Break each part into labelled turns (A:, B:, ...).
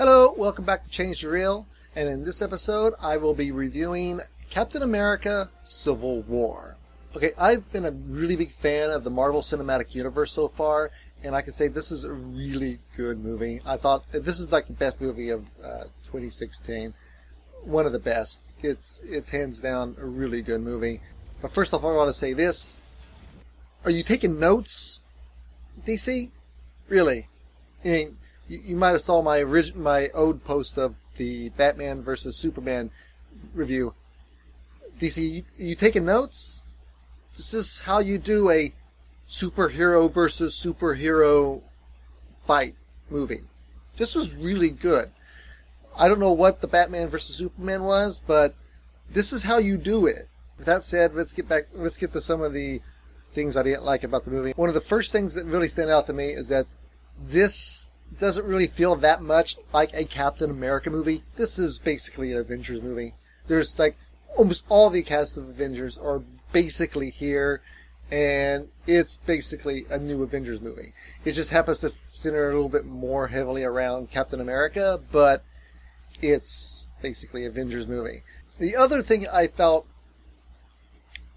A: welcome back to Change the Reel, and in this episode I will be reviewing Captain America Civil War. Okay, I've been a really big fan of the Marvel Cinematic Universe so far, and I can say this is a really good movie. I thought this is like the best movie of uh, 2016. One of the best. It's it's hands down a really good movie. But first off, I want to say this: Are you taking notes, DC? Really? I mean, you, you might have saw my orig- my ode post of the Batman versus Superman review. DC, you, you taking notes? This is how you do a superhero versus superhero fight movie. This was really good. I don't know what the Batman versus Superman was, but this is how you do it. With that said, let's get back. Let's get to some of the things I didn't like about the movie. One of the first things that really stand out to me is that this doesn't really feel that much like a Captain America movie. This is basically an Avengers movie. There's like almost all the cast of Avengers are basically here, and it's basically a new Avengers movie. It just happens to center a little bit more heavily around Captain America, but it's basically Avengers movie. The other thing I felt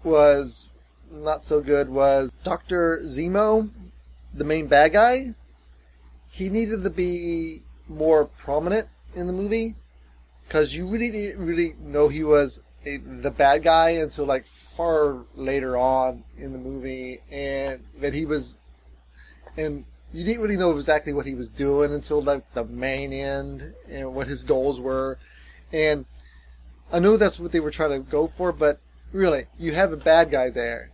A: was not so good was Dr. Zemo, the main bad guy he needed to be more prominent in the movie because you really didn't really know he was a, the bad guy until like far later on in the movie, and that he was, and you didn't really know exactly what he was doing until like the main end and what his goals were, and I know that's what they were trying to go for, but really, you have a bad guy there.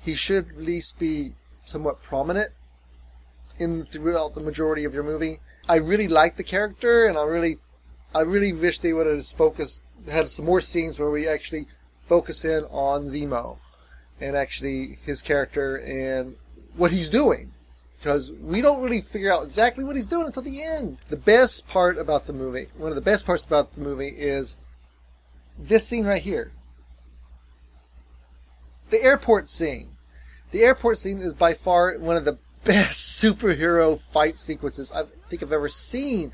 A: He should at least be somewhat prominent in throughout the majority of your movie. I really like the character, and I really, I really wish they would have focused, had some more scenes where we actually focus in on Zemo, and actually his character and what he's doing, because we don't really figure out exactly what he's doing until the end. The best part about the movie, one of the best parts about the movie, is this scene right here. The airport scene. The airport scene is by far one of the best superhero fight sequences I think I've ever seen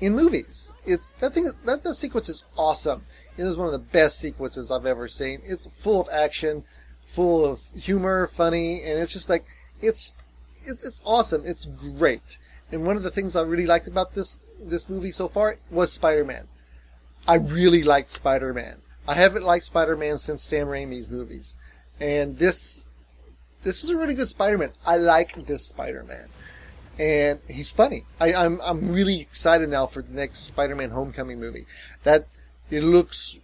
A: in movies. It's that thing that the sequence is awesome. It is one of the best sequences I've ever seen. It's full of action, full of humor, funny, and it's just like it's it's awesome. It's great. And one of the things I really liked about this this movie so far was Spider-Man. I really liked Spider-Man. I haven't liked Spider-Man since Sam Raimi's movies. And this this is a really good Spider-Man. I like this Spider-Man, and he's funny. I, I'm I'm really excited now for the next Spider-Man Homecoming movie. That it looks.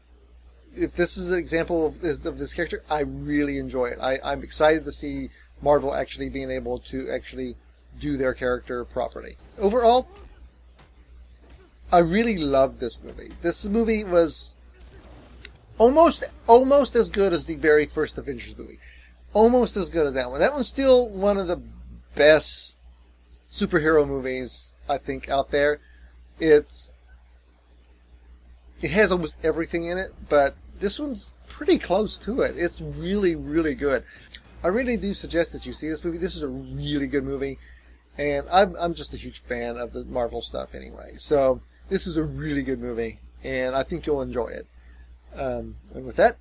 A: If this is an example of this, of this character, I really enjoy it. I, I'm excited to see Marvel actually being able to actually do their character properly. Overall, I really loved this movie. This movie was almost almost as good as the very first Avengers movie almost as good as that one. That one's still one of the best superhero movies I think out there. It's it has almost everything in it, but this one's pretty close to it. It's really, really good. I really do suggest that you see this movie. This is a really good movie, and I'm I'm just a huge fan of the Marvel stuff anyway. So this is a really good movie, and I think you'll enjoy it. Um, and with that,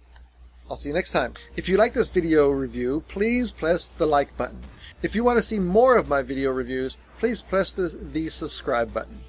A: I'll see you next time. If you like this video review, please press the like button. If you want to see more of my video reviews, please press the, the subscribe button.